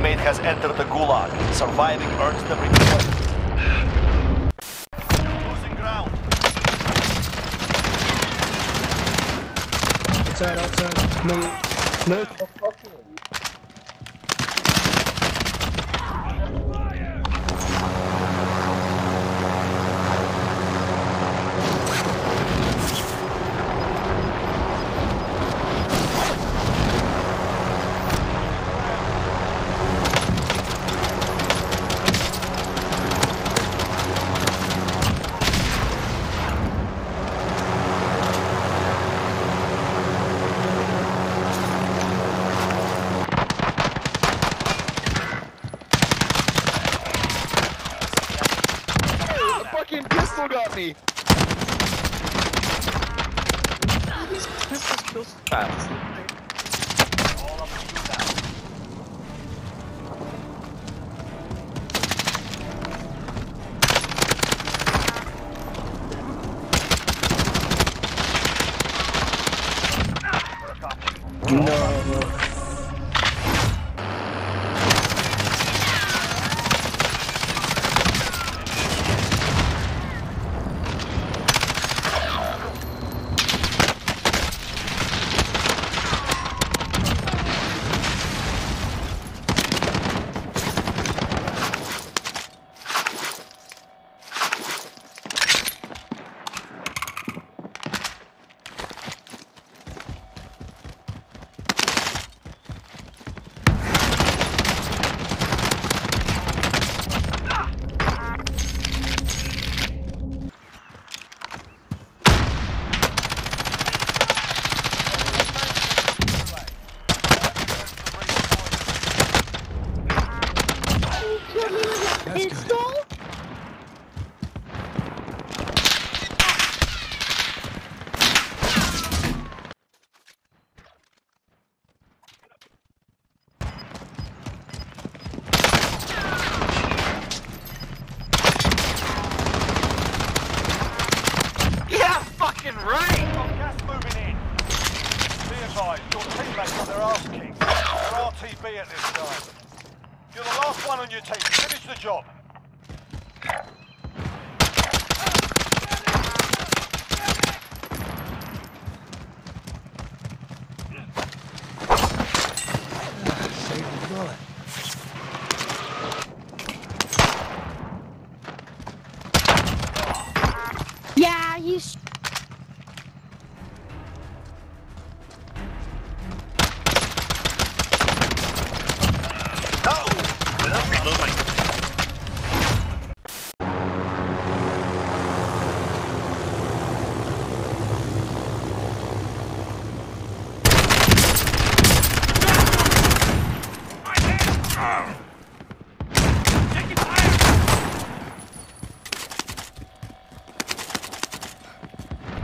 teammate has entered the gulag. Surviving earns them reward. Losing ground. Outside, outside. No, no. Advised, your teammates are their ass kicked. They're RTB at this time. You're the last one on your team. Finish the job. Yeah,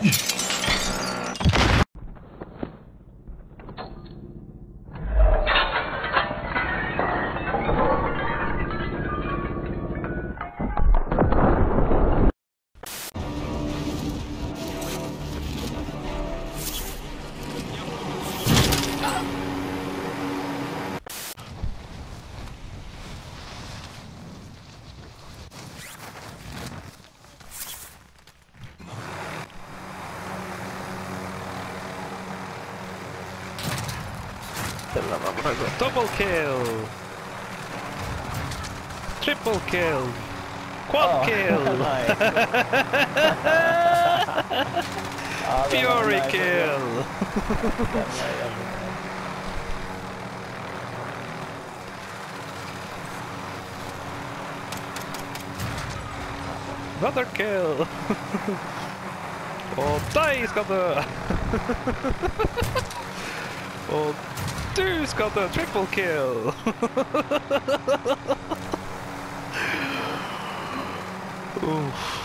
Yeah. Double kill! Triple kill! Quad kill! Fury kill! Another kill! Og deg skal dø! Og du skal dø! Triple kill! Uff.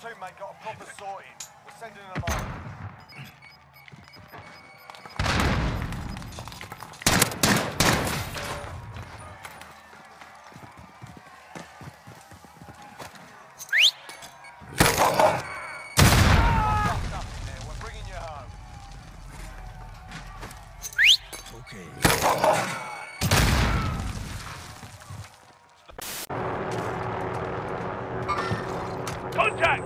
Teammate got a proper sorting. We're sending them home. Contact!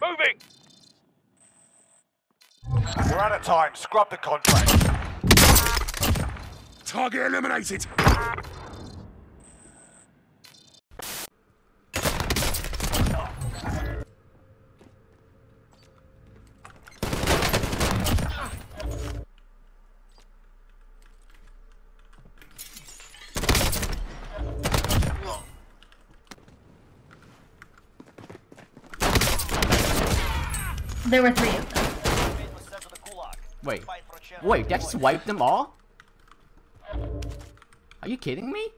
Moving! We're out of time. Scrub the contract. Target eliminated. There were three of them. Wait. Wait, did I just wipe them all? Are you kidding me?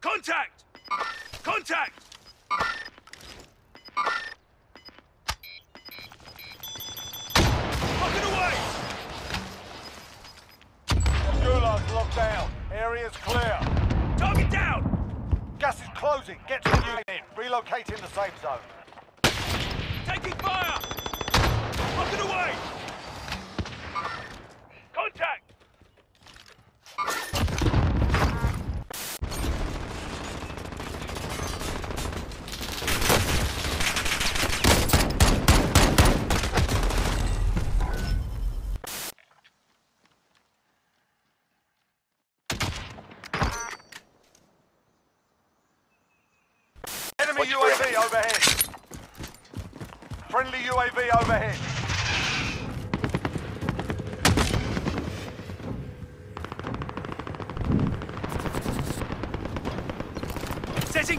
Contact! Contact! Down. Area's clear. Target down! Gas is closing. Get to the unit. Relocating the safe zone. Taking fire! Fucking away!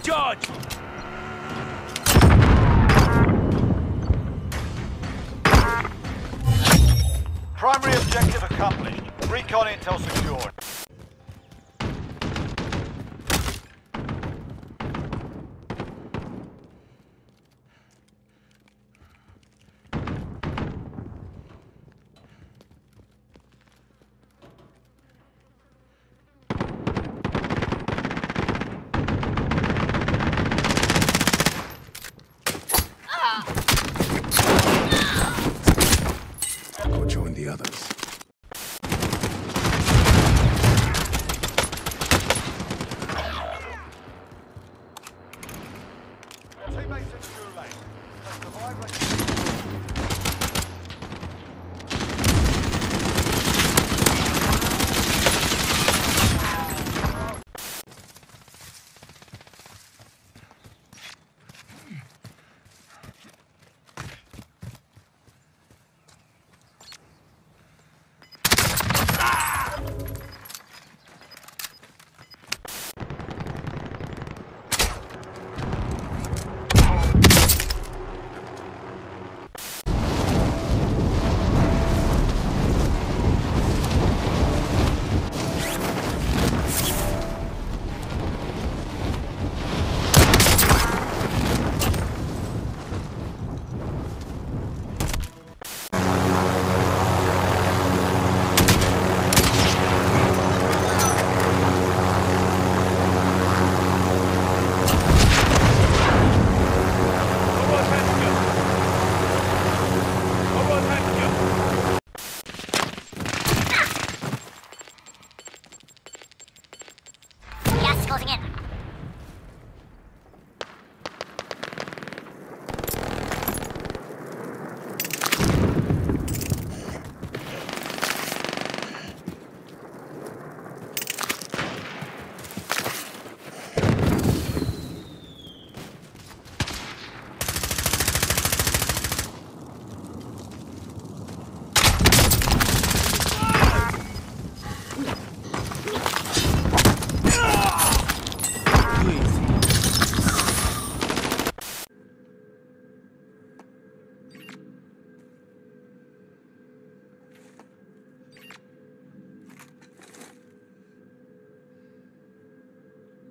Charge! Primary objective accomplished. Recon intel secured. i'm like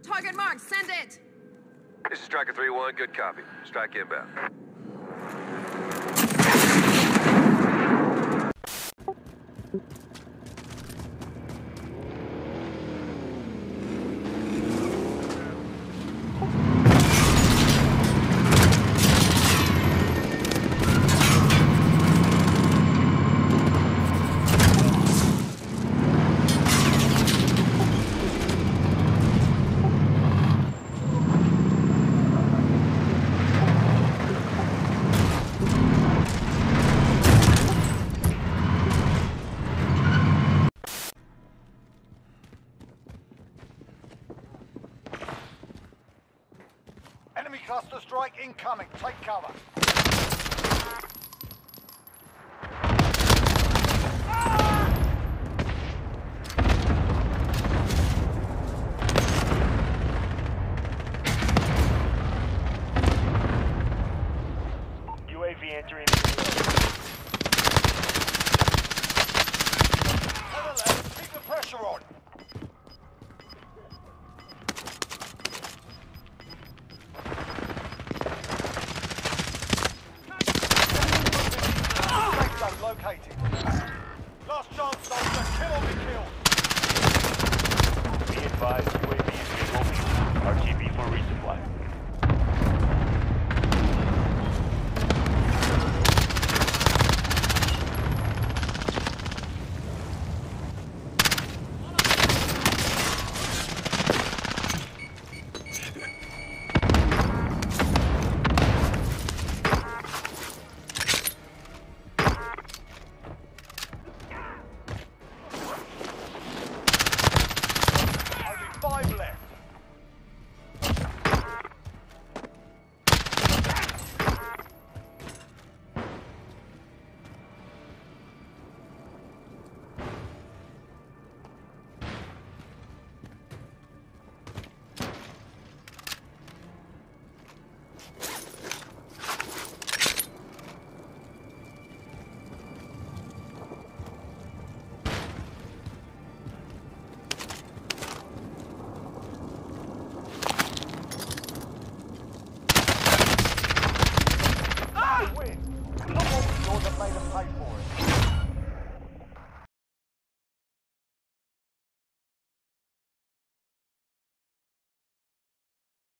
Target marked, send it! This is Striker 3-1, good copy. Strike inbound. Enemy cluster incoming. Take cover. located.